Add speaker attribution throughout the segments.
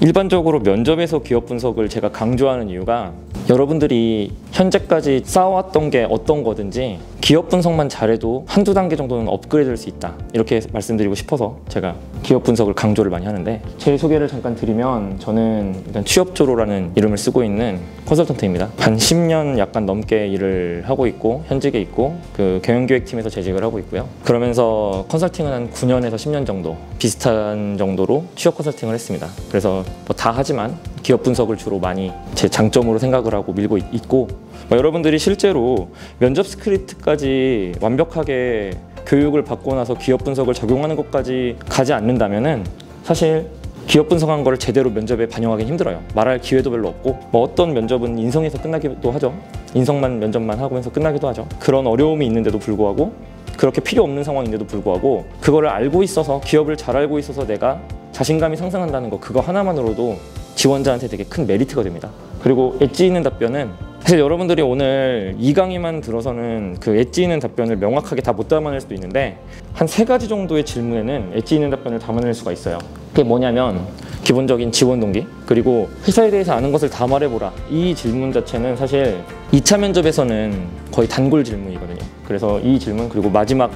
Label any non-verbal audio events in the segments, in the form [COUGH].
Speaker 1: 일반적으로 면접에서 기업 분석을 제가 강조하는 이유가 여러분들이 현재까지 쌓아왔던 게 어떤 거든지 기업 분석만 잘해도 한두 단계 정도는 업그레이드 될 수 있다. 이렇게 말씀드리고 싶어서 제가 기업 분석을 강조를 많이 하는데 제 소개를 잠깐 드리면 저는 일단 취업조로라는 이름을 쓰고 있는 컨설턴트입니다. 한 10년 약간 넘게 일을 하고 있고 현직에 있고 그 경영기획팀에서 재직을 하고 있고요. 그러면서 컨설팅은 한 9년에서 10년 정도 비슷한 정도로 취업 컨설팅을 했습니다. 그래서 뭐 다 하지만 기업 분석을 주로 많이 제 장점으로 생각을 하고 밀고 있- 있고 뭐 여러분들이 실제로 면접 스크립트까지 완벽하게 교육을 받고 나서 기업 분석을 적용하는 것까지 가지 않는다면은 사실 기업 분석한 거를 제대로 면접에 반영하기 힘들어요. 말할 기회도 별로 없고 뭐 어떤 면접은 인성에서 끝나기도 하죠. 인성만 면접만 하면서 끝나기도 하죠. 그런 어려움이 있는데도 불구하고 그렇게 필요 없는 상황인데도 불구하고 그거를 알고 있어서 기업을 잘 알고 있어서 내가 자신감이 상승한다는 거 그거 하나만으로도 지원자한테 되게 큰 메리트가 됩니다. 그리고 엣지 있는 답변은 사실 여러분들이 오늘 이 강의만 들어서는 그 엣지 있는 답변을 명확하게 다 못 담아낼 수도 있는데 한 세 가지 정도의 질문에는 엣지 있는 답변을 담아낼 수가 있어요. 그게 뭐냐면 기본적인 지원 동기 그리고 회사에 대해서 아는 것을 다 말해보라 이 질문 자체는 사실 2차 면접에서는 거의 단골 질문이거든요. 그래서 이 질문 그리고 마지막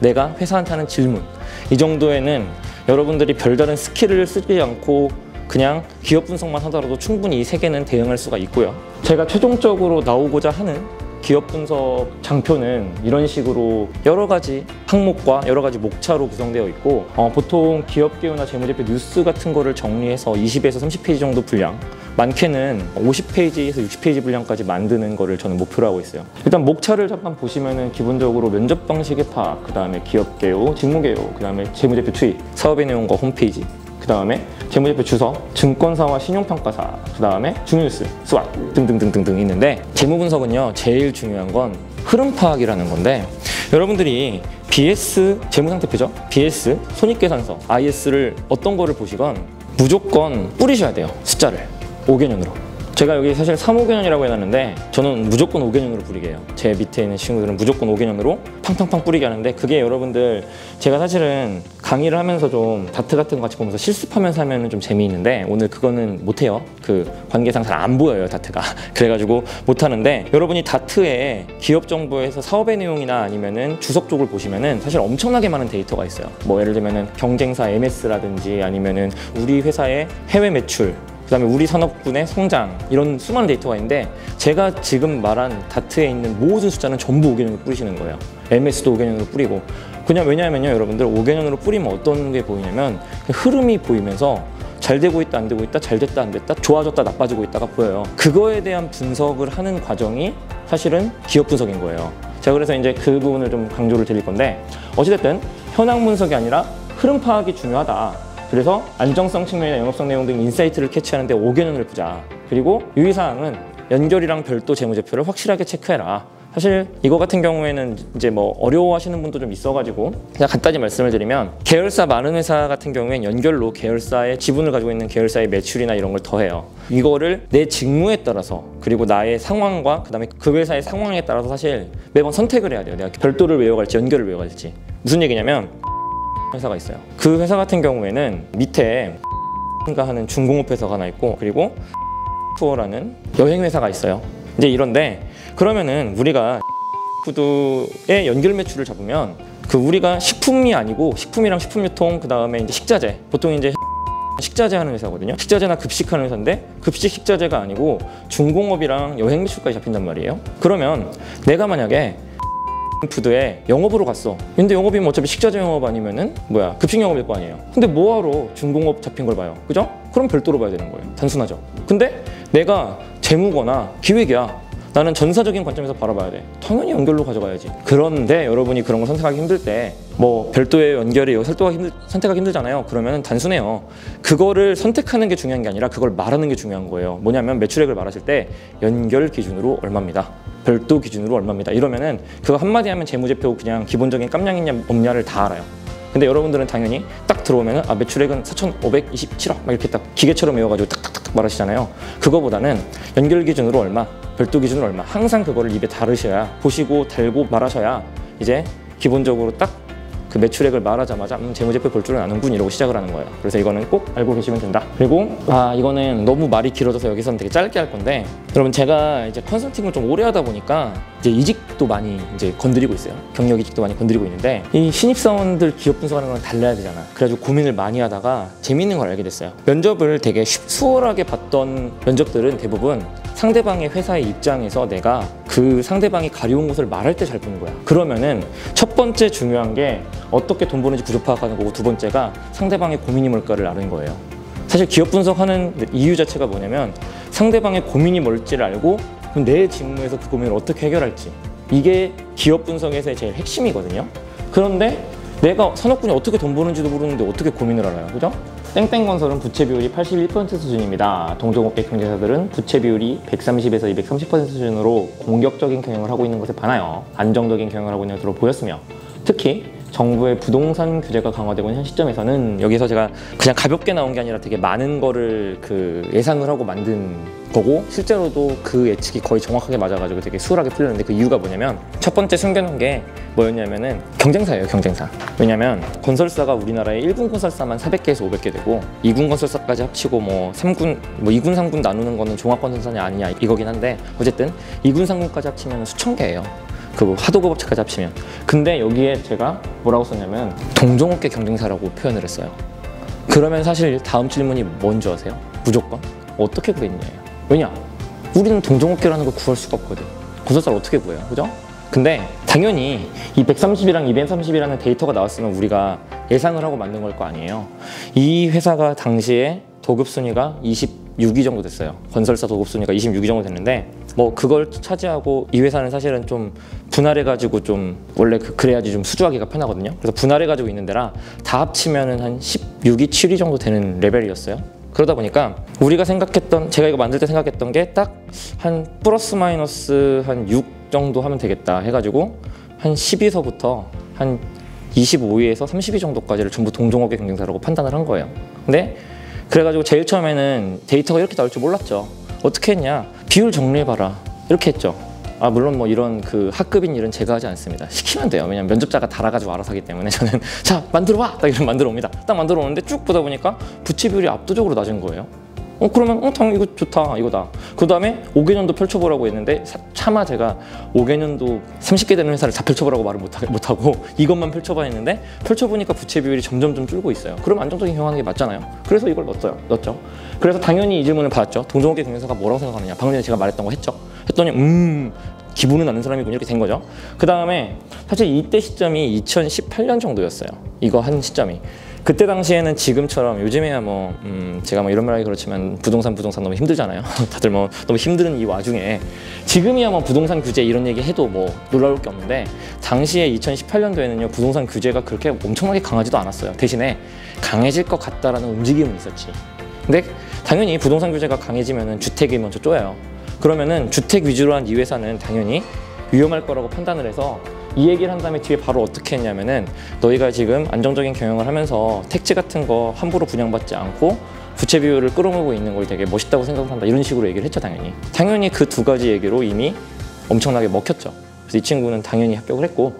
Speaker 1: 내가 회사한테 하는 질문 이 정도에는 여러분들이 별다른 스킬을 쓰지 않고 그냥 기업 분석만 하더라도 충분히 이 세 개는 대응할 수가 있고요. 제가 최종적으로 나오고자 하는 기업 분석 장표는 이런 식으로 여러 가지 항목과 여러 가지 목차로 구성되어 있고 어, 보통 기업 개요나 재무제표 뉴스 같은 거를 정리해서 20에서 30페이지 정도 분량 많게는 50페이지에서 60페이지 분량까지 만드는 거를 저는 목표로 하고 있어요. 일단 목차를 잠깐 보시면은 기본적으로 면접 방식의 파악, 그 다음에 기업 개요, 직무 개요, 그 다음에 재무제표 투입, 사업의 내용과 홈페이지, 그 다음에 재무제표 주서, 증권사와 신용평가사, 그 다음에 중뉴스, 스왓 등등등등등 있는데 재무 분석은요 제일 중요한 건 흐름 파악이라는 건데 여러분들이 BS 재무상태표죠, BS 손익계산서, IS를 어떤 거를 보시건 무조건 뿌리셔야 돼요 숫자를 5개년으로. 제가 여기 사실 3호개년이라고 해놨는데 저는 무조건 5개년으로 뿌리게 해요. 제 밑에 있는 친구들은 무조건 5개년으로 팡팡팡 뿌리게 하는데 그게 여러분들 제가 사실은 강의를 하면서 좀 다트 같은 거 같이 보면서 실습하면서 하면 좀 재미있는데 오늘 그거는 못해요. 그 관계상 잘 안 보여요 다트가. [LAUGHS] 그래가지고 못하는데 여러분이 다트에 기업 정보에서 사업의 내용이나 아니면은 주석 쪽을 보시면은 사실 엄청나게 많은 데이터가 있어요. 뭐 예를 들면은 경쟁사 MS라든지 아니면은 우리 회사의 해외 매출 그다음에 우리 산업군의 성장 이런 수많은 데이터가 있는데 제가 지금 말한 다트에 있는 모든 숫자는 전부 5개년으로 뿌리시는 거예요. MS도 5개년으로 뿌리고 그냥 왜냐하면요 여러분들 5개년으로 뿌리면 어떤 게 보이냐면 그 흐름이 보이면서 잘 되고 있다 안 되고 있다 잘 됐다 안 됐다 좋아졌다 나빠지고 있다가 보여요. 그거에 대한 분석을 하는 과정이 사실은 기업 분석인 거예요. 제가 그래서 이제 그 부분을 좀 강조를 드릴 건데 어찌됐든 현황 분석이 아니라 흐름 파악이 중요하다. 그래서 안정성 측면이나 영업성 내용 등 insight를 캐치하는데 5개년을 보자. 그리고 유의사항은 연결이랑 별도 재무제표를 확실하게 체크해라. 사실 이거 같은 경우에는 이제 뭐 어려워하시는 분도 좀 있어가지고 그냥 간단히 말씀을 드리면 계열사 많은 회사 같은 경우엔 연결로 계열사의 지분을 가지고 있는 계열사의 매출이나 이런 걸 더해요. 이거를 내 직무에 따라서 그리고 나의 상황과 그다음에 그 회사의 상황에 따라서 사실 매번 선택을 해야 돼요. 내가 별도를 외워갈지 연결을 외워갈지 무슨 얘기냐면 회사가 있어요. 그 회사 같은 경우에는 밑에 [LAUGHS] 가 하는 중공업 회사가 하나 있고 그리고 [LAUGHS] 투어라는 여행 회사가 있어요. 이제 이런데 그러면은 우리가 푸드의 연결 매출을 잡으면 그 우리가 식품이 아니고 식품이랑 식품 유통 그 다음에 이제 식자재 보통 이제 식자재 하는 회사거든요. 식자재나 급식하는 회사인데 급식 식자재가 아니고 중공업이랑 여행 매출까지 잡힌단 말이에요. 그러면 내가 만약에 푸드에 영업으로 갔어. 근데 영업이면 어차피 식자재 영업 아니면은 뭐야 급식 영업일 거 아니에요. 근데 뭐하러 중공업 잡힌 걸 봐요. 그죠? 그럼 별도로 봐야 되는 거예요. 단순하죠. 근데 내가 재무거나 기획이야. 나는 전사적인 관점에서 바라봐야 돼. 당연히 연결로 가져가야지. 그런데 여러분이 그런 걸 선택하기 힘들 때 뭐 별도의 연결이 설득하기 힘들, 선택하기 힘들잖아요. 그러면 단순해요. 그거를 선택하는 게 중요한 게 아니라 그걸 말하는 게 중요한 거예요. 뭐냐면 매출액을 말하실 때 연결 기준으로 얼마입니다. 별도 기준으로 얼마입니다. 이러면은 그거 한마디 하면 재무제표 그냥 기본적인 깜냥이냐 없냐를 다 알아요. 근데 여러분들은 당연히 딱 들어오면은 아 매출액은 4,527억 막 이렇게 딱 기계처럼 외워가지고 딱딱딱 말하시잖아요. 그거보다는 연결 기준으로 얼마, 별도 기준으로 얼마 항상 그거를 입에 다르셔야 보시고 달고 말하셔야 이제 기본적으로 딱 그 매출액을 말하자마자 음, 재무제표 볼 줄은 아는군 이러고 시작을 하는 거예요. 그래서 이거는 꼭 알고 계시면 된다. 그리고 아 이거는 너무 말이 길어져서 여기서는 되게 짧게 할 건데 여러분 제가 이제 컨설팅을 좀 오래 하다 보니까 이제 이직도 많이 이제 건드리고 있어요. 경력 이직도 많이 건드리고 있는데 이 신입사원들 기업 분석하는 거랑 달라야 되잖아. 그래가지고 고민을 많이 하다가 재밌는 걸 알게 됐어요. 면접을 되게 쉽- 수월하게 봤던 면접들은 대부분 상대방의 회사의 입장에서 내가 그 상대방이 가려운 곳을 말할 때 잘 보는 거야. 그러면은 첫 번째 중요한 게 어떻게 돈 버는지 구조 파악하는 거고 두 번째가 상대방의 고민이 뭘까를 아는 거예요. 사실 기업 분석하는 이유 자체가 뭐냐면 상대방의 고민이 뭘지를 알고 그럼 내 직무에서 그 고민을 어떻게 해결할지 이게 기업 분석에서의 제일 핵심이거든요. 그런데 내가 산업군이 어떻게 돈 버는지도 모르는데 어떻게 고민을 알아요, 그죠? 땡땡건설은 부채 비율이 81% 수준입니다. 동종업계 경제사들은 부채 비율이 130에서 230% 수준으로 공격적인 경영을 하고 있는 것에 반하여 안정적인 경영을 하고 있는 것으로 보였으며 특히 정부의 부동산 규제가 강화되고 있는 현 시점에서는 여기서 제가 그냥 가볍게 나온 게 아니라 되게 많은 거를 그 예상을 하고 만든 거고 실제로도 그 예측이 거의 정확하게 맞아가지고 되게 수월하게 풀렸는데 그 이유가 뭐냐면 첫 번째 숨겨놓은 게 뭐였냐면은 경쟁사예요 경쟁사. 왜냐면 건설사가 우리나라에 1군 건설사만 400개에서 500개 되고 2군 건설사까지 합치고 뭐 3군 뭐 2군 3군 나누는 거는 종합 건설사냐 아니냐 이거긴 한데 어쨌든 2군 3군까지 합치면 수천 개예요 그 하도급 업체까지 합치면 근데 여기에 제가 뭐라고 썼냐면 동종업계 경쟁사라고 표현을 했어요 그러면 사실 다음 질문이 뭔지 아세요? 무조건 어떻게 구했냐예요 왜냐? 우리는 동종업계라는 걸 구할 수가 없거든 건설사를 어떻게 구해요 그죠? 근데 당연히 이 130이랑 230이라는 데이터가 나왔으면 우리가 예상을 하고 만든 걸 거 아니에요 이 회사가 당시에 도급 순위가 26위 정도 됐어요. 건설사 도급 순위가 26위 정도 됐는데 뭐 그걸 차지하고 이 회사는 사실은 좀 분할해 가지고 좀 원래 그 그래야지 좀 수주하기가 편하거든요. 그래서 분할해 가지고 있는 데라 다 합치면은 한 16위, 7위 정도 되는 레벨이었어요. 그러다 보니까 우리가 생각했던 제가 이거 만들 때 생각했던 게 딱 한 플러스 마이너스 한 6 정도 하면 되겠다 해가지고 한 10위서부터 한 25위에서 30위 정도까지를 전부 동종업계 경쟁사라고 판단을 한 거예요. 근데 그래가지고 제일 처음에는 데이터가 이렇게 나올 줄 몰랐죠. 어떻게 했냐? 비율 정리해봐라. 이렇게 했죠. 아 물론 뭐 이런 그 학급인 일은 제가 하지 않습니다. 시키면 돼요. 왜냐면 면접자가 달아가지고 알아서 하기 때문에 [LAUGHS] 저는 자 만들어봐. 딱 이러면 만들어 옵니다. 딱 만들어 오는데 쭉 보다 보니까 부채 비율이 압도적으로 낮은 거예요. 어 그러면 어 당연히 이거 좋다 이거다. 그 다음에 5개년도 펼쳐보라고 했는데 사- 차마 제가 5개년도 30개 되는 회사를 다 펼쳐보라고 말을 못하, 못하고 [LAUGHS] 이것만 펼쳐봐 했는데 펼쳐보니까 부채 비율이 점점점 줄고 있어요. 그럼 안정적인 경영하는 게 맞잖아요. 그래서 이걸 넣었어요. 넣었죠. 그래서 당연히 이 질문을 받았죠. 동종업계 경영사가 뭐라고 생각하느냐. 방금 전에 제가 말했던 거 했죠. 했더니 음 기분은 나는 사람이군 이렇게 된 거죠. 그 다음에 사실 이때 시점이 2018년 정도였어요. 이거 한 시점이. 그때 당시에는 지금처럼 요즘에야 뭐 음, 제가 뭐 이런 말하기 그렇지만 부동산 부동산 너무 힘들잖아요. [LAUGHS] 다들 뭐 너무 힘든 이 와중에 지금이야 뭐 부동산 규제 이런 얘기 해도 뭐 놀라울 게 없는데 당시에 2018년도에는요 부동산 규제가 그렇게 엄청나게 강하지도 않았어요. 대신에 강해질 것 같다라는 움직임은 있었지. 근데 당연히 부동산 규제가 강해지면은 주택이 먼저 쪼여요. 그러면은 주택 위주로 한 이 회사는 당연히 위험할 거라고 판단을 해서 이 얘기를 한 다음에 뒤에 바로 어떻게 했냐면은 너희가 지금 안정적인 경영을 하면서 택지 같은 거 함부로 분양받지 않고 부채 비율을 끌어모으고 있는 걸 되게 멋있다고 생각을 한다. 이런 식으로 얘기를 했죠 당연히. 당연히 그 두 가지 얘기로 이미 엄청나게 먹혔죠. 그래서 이 친구는 당연히 합격을 했고